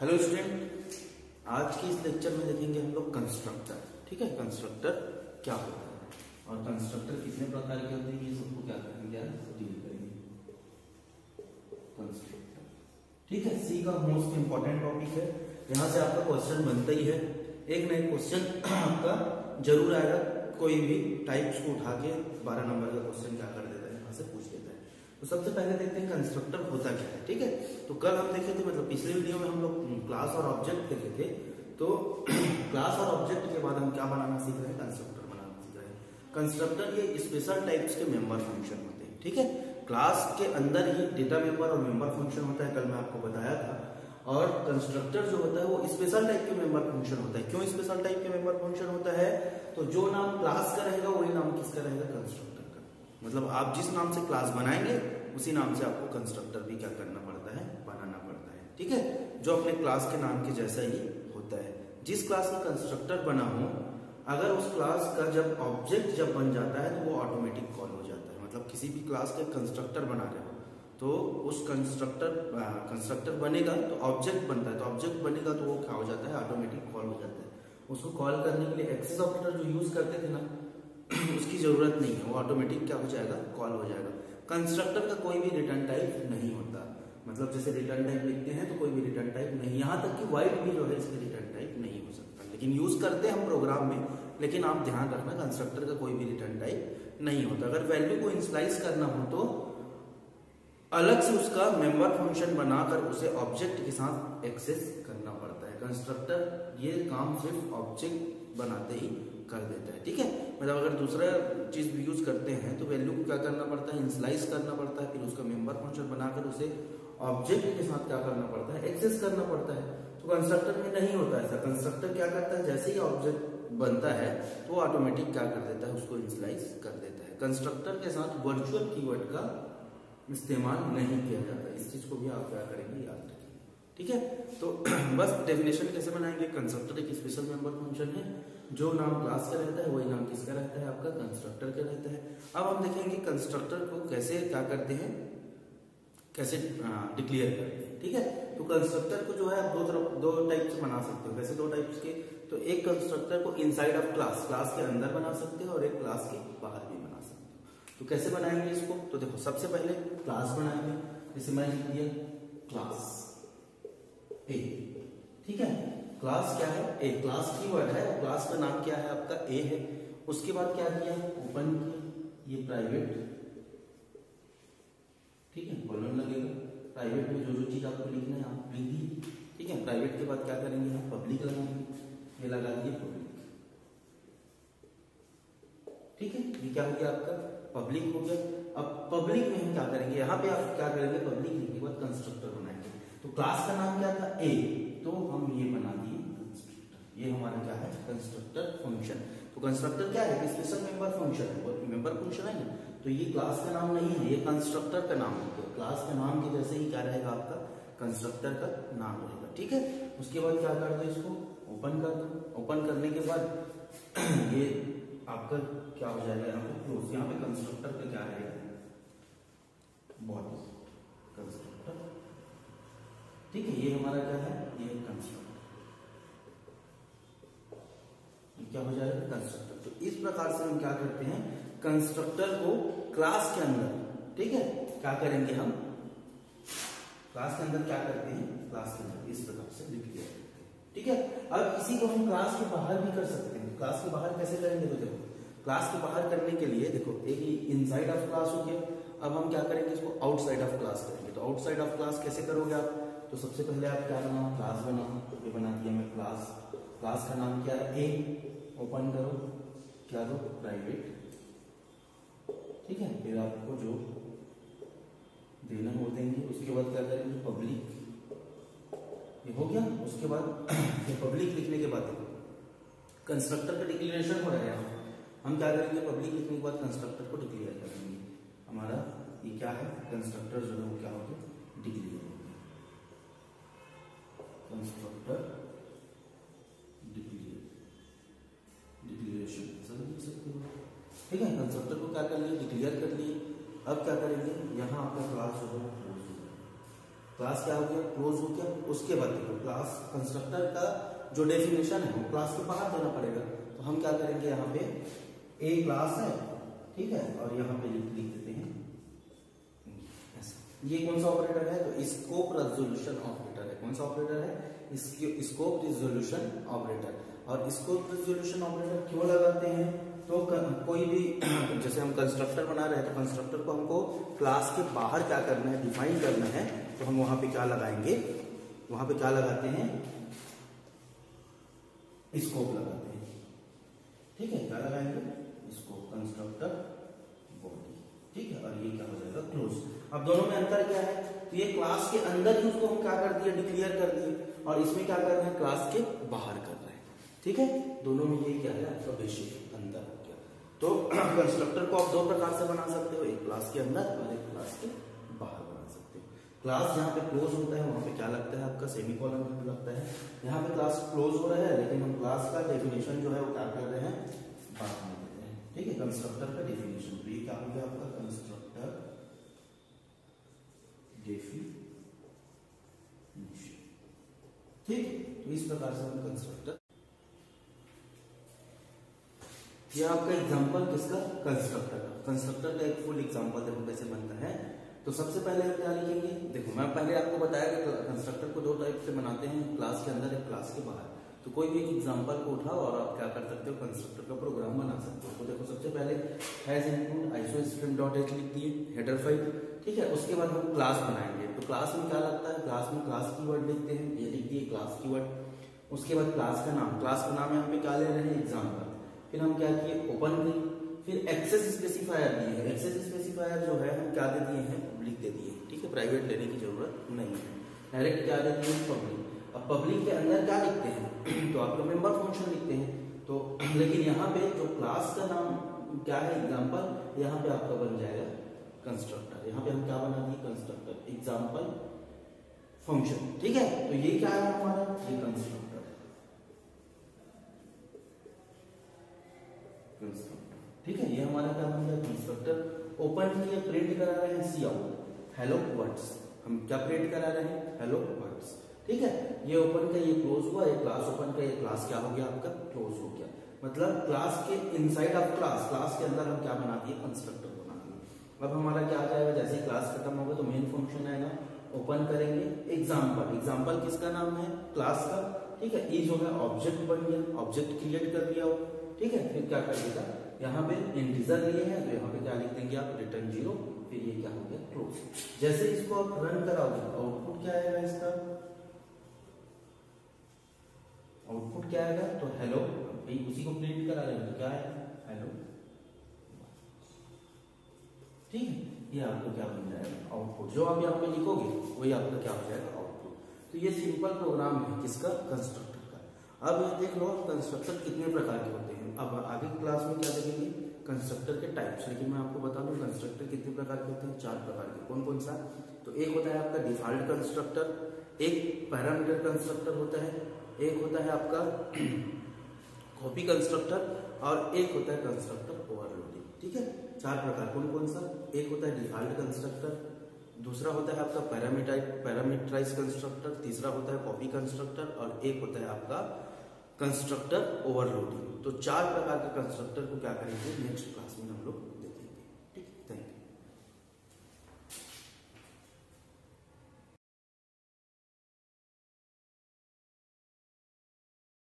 Hello student आज की इस लेक्चर में देखेंगे हम लोग कंस्ट्रक्टर ठीक है? कंस्ट्रक्टर क्या होता है? और कंस्ट्रक्टर कितने प्रकार के होते हैं? ये सबको क्या करेंगे डील करेंगे। कंस्ट्रक्टर ठीक है? सी का मोस्ट इंपॉर्टेंट टॉपिक है। यहाँ से आपका क्वेश्चन बनता ही है। एक ना एक क्वेश्चन आपका ज़रूर आएगा। कोई भी टाइप्स को उठा के बारह नंबर का क्वेश्चन क्या कर देता है? यहाँ से पूछ तो सबसे पहले देखते हैं कंस्ट्रक्टर होता क्या है, ठीक है? तो कल हम देखे थे मतलब पिछले वीडियो में हम लोग क्लास और ऑब्जेक्ट देखे थे। तो क्लास और ऑब्जेक्ट के बाद हम क्या बनाना सीख रहे हैं? कंस्ट्रक्टर बनाना सीख रहे हैं। कंस्ट्रक्टर ये स्पेशल टाइप्स के मेंबर फ़ंक्शन होते हैं, ठीक है? क्लास के अंदर ही डेटा मेंबर और मेंबर फ़ंक्शन होता है, कल मैं आपको बताया था। और कंस्ट्रक्टर जो होता है, वो स्पेशल टाइप के मेंबर फ़ंक्शन होता है। क्यों स्पेशल टाइप के मेंबर फ़ंक्शन होता है? तो जो नाम क्लास का रहेगा, वही नाम किसका रहेगा? कंस्ट्रक्टर का। मतलब आप जिस नाम से क्लास बनाएँगे उसी नाम से आपको कंस्ट्रक्टर भी क्या करना पड़ता है? बनाना पड़ता है। ठीक है? जो अपने क्लास के नाम के जैसा ही होता है। जिस क्लास का कंस्ट्रक्टर बना हो, अगर उस क्लास का जब ऑब्जेक्ट जब बन जाता है तो वो ऑटोमेटिक कॉल हो जाता है। मतलब किसी भी क्लास का कंस्ट्रक्टर बना रहे हो तो उस कंस्ट्रक्टर कंस्ट्रक्टर बनेगा तो ऑब्जेक्ट बनता है। तो ऑब्जेक्ट बनेगा तो वो क्या हो जाता है? ऑटोमेटिक कॉल हो जाता है। उसको कॉल करने के लिए एक्सेस ऑपरेटर जो यूज़ करते थे ना, उसकी ज़रूरत नहीं है। वो ऑटोमेटिक क्या हो जाएगा? कॉल हो जाएगा। कंस्ट्रक्टर का कोई भी रिटर्न टाइप नहीं होता। मतलब जैसे रिटर्न टाइप लिखते हैं तो कोई भी रिटर्न टाइप नहीं। यहाँ तक कि वाइट भी जो है इसका रिटर्न टाइप नहीं हो सकता। लेकिन यूज़ करते हैं हम प्रोग्राम में, लेकिन आप ध्यान रखना कंस्ट्रक्टर का कोई भी रिटर्न टाइप नहीं होता। अगर वैल्यू को इंसलाइज करना हो तो अलग से उसका मेंबर फ़ंक्शन बनाकर उसे ऑब्जेक्ट के साथ एक्सेस करना पड़ता है। कंस्ट्रक्टर ये काम सिर्फ़ ऑब्जेक्ट बनाते ही कर देता मतलब अगर दूसरा चीज़ भी यूज़ करते हैं तो वैल्यू को क्या करना पड़ता है? इंसलाइज करना पड़ता है, फिर उसका मेंबर फ़ंक्शन बनाकर उसे ऑब्जेक्ट के साथ क्या करना पड़ता है? एक्सेस करना पड़ता है। तो कंस्ट्रक्टर में नहीं होता ऐसा। कंस्ट्रक्टर क्या करता है? जैसे ही ऑब्जेक्ट बनता है तो ऑटोमेटिक क्या कर देता है? उसको इंसलाइज कर देता है। कंस्ट्रक्टर के साथ वर्चुअल कीवर्ड का इस्तेमाल नहीं किया जाता। इस चीज़ को भी आप क्या करेंगे? याद रखेंगे ठीक है? तो बस डेफिनेशन कैसे बनाएँगे? कंस्ट्रक्टर एक स्पेशल मेंबर फ़ंक्शन है। जो नाम क्लास का रहता है, वही नाम किसका रहता है? आपका कंस्ट्रक्टर का रहता है। अब हम देखेंगे कंस्ट्रक्टर को कैसे क्या करते हैं, कैसे डिक्लेयर करते हैं, ठीक है? तो कंस्ट्रक्टर को जो है, आप दो तरफ़, दो टाइप से बना सकते हो। कैसे दो टाइप्स के तो एक कंस्ट्रक्टर को इनसाइड ऑफ़ क्लास क्लास के अंदर बना सकते हो और एक क्लास के बाहर भी बना सकते हो। तो कैसे बनाएँगे इसको? तो देखो, सबसे पहले क्लास बनाएँगे। जैसे मैं लिख दिया क्लास ए ठीक है? क्लास क्या है? ए क्लास की वर्ड है। क्लास का नाम क्या है आपका? ए है। उसके बाद क्या किया ओपन किया। ये प्राइवेट ठीक है? कॉलम लगेगा। प्राइवेट में जो जो चीज़ आपको लिखना है, आप लिख दी ठीक है? प्राइवेट के बाद क्या करेंगे हम? पब्लिक लगाएँगे। ये लगा दिए पब्लिक ठीक है? ये क्या हो गया आपका? पब्लिक हो गया। अब पब्लिक में हम क्या करेंगे? यहाँ पे आप क्या करेंगे? पब्लिक लिखने के बाद कंस्ट्रक्टर बनाएँगे। तो क्लास का नाम क्या था? ए तो हम ये बना दिए ये हमारा क्या है? कंस्ट्रक्टर फ़ंक्शन तो कंस्ट्रक्टर क्या है? स्पेशल मेंबर फ़ंक्शन है। मेंबर फ़ंक्शन है ना? तो ये क्लास का नाम नहीं है, ये कंस्ट्रक्टर का नाम है। तो क्लास के नाम के जैसे ही क्या रहेगा आपका? कंस्ट्रक्टर का नाम रहेगा। ठीक है? उसके बाद क्या कर दो इसको? ओपन कर दो। ओपन करने के बाद ये आपका क्या हो जाएगा यहाँ पे? क्लोज यहाँ पे कंस्ट्रक्टर का क्या रहेगा? बॉडी कंस्ट्रक्टर ठीक है, ये हमारा क्या है? ये कंस्ट्रक्टर क्या हो जाएगा? कंस्ट्रक्टर तो इस प्रकार से हम क्या करते हैं? कंस्ट्रक्टर को क्लास के अंदर, ठीक है? क्या करेंगे हम? क्लास के अंदर क्या करते हैं? क्लास के अंदर, इस प्रकार से करते हैं। ठीक है? अब इसी को हम क्लास के बाहर भी कर सकते हैं। क्लास के बाहर कैसे करेंगे तो देखो क्लास के बाहर करने के लिए देखो, एक इनसाइड ऑफ़ क्लास हो गया। अब हम क्या करेंगे इसको? आउटसाइड ऑफ़ क्लास करेंगे। तो आउटसाइड ऑफ़ क्लास कैसे करोगे आप? तो सबसे पहले आप क्या बनाओ? क्लास बनाओ। ये बना दिया मैं क्लास क्लास का नाम क्या? है ए ओपन करो। क्या दो? प्राइवेट ठीक है? फिर आपको जो देना वो देंगे। उसके बाद क्या करेंगे? पब्लिक ये हो गया। उसके बाद ये पब्लिक लिखने के बाद। कंस्ट्रक्टर का डिक्लेरेशन हो रहा है हम क्या करेंगे? पब्लिक लिखने के बाद कंस्ट्रक्टर को डिक्लेयर करेंगे। हमारा ये क्या है? कंस्ट्रक्टर जो है वो क्या हो गया? डिक्लेयर कंस्ट्रक्टर डिक्लेरेशन समझ सकते हो। ठीक है कंस्ट्रक्टर को क्या कर डिक्लेयर कर लिए अब क्या करेंगे? यहाँ आपका क्लास जो क्लोज हो क्लास क्या हो गया? क्लोज हो गया। उसके बाद देखो क्लास कंस्ट्रक्टर का जो डेफिनेशन है, वो क्लास के बाहर देना पड़ेगा। तो हम क्या करेंगे? यहाँ पे ए क्लास है, ठीक है? और यहाँ पे लिख देते हैं। ये कौन सा ऑपरेटर है? तो स्कोप रेजोल्यूशन है कौन सा ऑपरेटर है? इसकी स्कोप रिजोल्यूशन ऑपरेटर और स्कोप रिजोल्यूशन ऑपरेटर क्यों लगाते हैं? तो कोई भी, जैसे हम कंस्ट्रक्टर बना रहे हैं तो कंस्ट्रक्टर को हमको क्लास के बाहर क्या करना है डिफाइन करना है तो हम वहाँ पे क्या लगाएँगे? वहाँ पे क्या लगाते हैं? स्कोप लगाते हैं। ठीक है, क्या लगाएँगे? स्कोप कंस्ट्रक्टर बॉडी ठीक है, और ये क्या हो जाएगा? क्लोज अब दोनों में अंतर क्या है? तो ये क्लास के अंदर ही उसको हम क्या कर दिए? डिक्लेयर कर दिए। और इसमें क्या कर रहे हैं? क्लास के बाहर कर रहे हैं। ठीक है? दोनों में ये क्या है? आपका बेसिक अंतर हो गया। तो कंस्ट्रक्टर को आप दो प्रकार से बना सकते हो। एक क्लास के अंदर और एक क्लास के बाहर बना सकते हो। क्लास जहाँ पे क्लोज होता है, वहाँ पे क्या लगता है आपका? सेमी कॉलम लगता है। यहाँ पे क्लास क्लोज हो रहा है, लेकिन हम क्लास का डेफिनेशन जो है वो क्या कर रहे हैं? हैं। ठीक है? कंस्ट्रक्टर का डेफिनेशन तो ये क्या हो गया आपका? कंस्ट्रक्टर डेफिनेशन ठीक तो इस प्रकार से हम कंस्ट्रक्टर यह आपका एग्जांपल किसका? कंस्ट्रक्टर का। कंस्ट्रक्टर का एक फुल एग्जांपल देखो कैसे बनता है। तो सबसे पहले हम क्या लिखेंगे? देखो, मैं पहले आपको बताया कि कंस्ट्रक्टर को दो टाइप से बनाते हैं क्लास के अंदर एक क्लास के बाहर। तो कोई भी एक एग्ज़ाम्पल को उठाओ और आप क्या कर सकते हो? कंस्ट्रक्टर का प्रोग्राम बना सकते हो। तो देखो, सबसे पहले hash input iostream dot h लिख दिए हेडर फ़ाइल ठीक है? उसके बाद हम क्लास बनाएँगे। तो क्लास में क्या लगता है? क्लास में क्लास कीवर्ड लिखते हैं, ये लिख दिए क्लास कीवर्ड उसके बाद क्लास का नाम। क्लास का नाम यहाँ पे क्या ले रहे हैं? एग्ज़ाम्पल फिर हम क्या किए? ओपन किए। फिर एक्सेस स्पेसिफायर दिए हैं। एक्सेस स्पेसिफायर जो है, हम क्या दे दिए हैं? पब्लिक दे दिए ठीक है? प्राइवेट लेने की ज़रूरत नहीं है। डायरेक्ट क्या दे दिए पब्लिक अब पब्लिक के अंदर क्या लिखते हैं? आप मेंबर फ़ंक्शन लिखते हैं तो लेकिन यहाँ पे जो क्लास का नाम क्या है? एग्ज़ाम्पल यहाँ पे आपका बन जाएगा कंस्ट्रक्टर यहाँ पे हम क्या बना दिए कंस्ट्रक्टर एग्ज़ाम्पल फ़ंक्शन ठीक है? तो ये क्या है हमारा? ये कंस्ट्रक्टर ठीक है? ये हमारा क्या बन गया? कंस्ट्रक्टर ओपन किए प्रिंट करा रहे हैं सी आउट हेलो वर्ड्स हम क्या प्रिंट करा रहे हैं? हेलो ठीक है? ये ओपन का ये क्लोज हुआ, ये क्लास ओपन का, ये क्लास क्या हो गया आपका? क्लोज हो गया। मतलब क्लास के इनसाइड ऑफ़ क्लास क्लास के अंदर हम क्या बना दिए कंस्ट्रक्टर बना दिए अब हमारा क्या जाएगा? जैसे क्लास खत्म होगा तो मेन फ़ंक्शन आएगा। ओपन करेंगे। एग्ज़ाम्पल एग्ज़ाम्पल किसका नाम है? क्लास का। ठीक है? ये जो है ऑब्जेक्ट बन गया। ऑब्जेक्ट क्रिएट कर दिया हो ठीक है? फिर क्या कर देगा? यहाँ पे इंटीजर लिए हैं। तो यहाँ पे क्या लिख देंगे आप? रिटर्न ज़ीरो फिर ये क्या हो गया? क्लोज जैसे इसको आप रन कराओगे आउटपुट क्या आएगा इसका? आउटपुट क्या आएगा? तो हेलो भाई उसी को प्रिंट करा रहे हो तो क्या है? हेलो ठीक है, ये आपको क्या मिल जाएगा? आउटपुट, जो आप यहाँ पे लिखोगे, वही आपका क्या हो जाएगा? आउटपुट. तो ये सिंपल प्रोग्राम है किसका? कंस्ट्रक्टर का. अब देख लो कंस्ट्रक्टर कितने प्रकार के होते हैं। अब आगे क्लास में क्या देखेंगे? कंस्ट्रक्टर के टाइप्स लेकिन मैं आपको बता दूँ कंस्ट्रक्टर कितने प्रकार के होते हैं? चार प्रकार के। कौन कौन सा? तो एक होता है आपका डिफ़ॉल्ट कंस्ट्रक्टर एक पैरामीटर कंस्ट्रक्टर होता है, एक होता है आपका कॉपी कंस्ट्रक्टर और एक होता है कंस्ट्रक्टर ओवरलोडिंग ठीक है? चार प्रकार। कौन कौन सा? एक होता है डिफ़ॉल्ट कंस्ट्रक्टर दूसरा होता है आपका पैरामीटर पैरामीटराइज कंस्ट्रक्टर तीसरा होता है कॉपी कंस्ट्रक्टर और एक होता है आपका कंस्ट्रक्टर ओवरलोडिंग तो चार प्रकार के कंस्ट्रक्टर को क्या करेंगे? नेक्स्ट क्लास में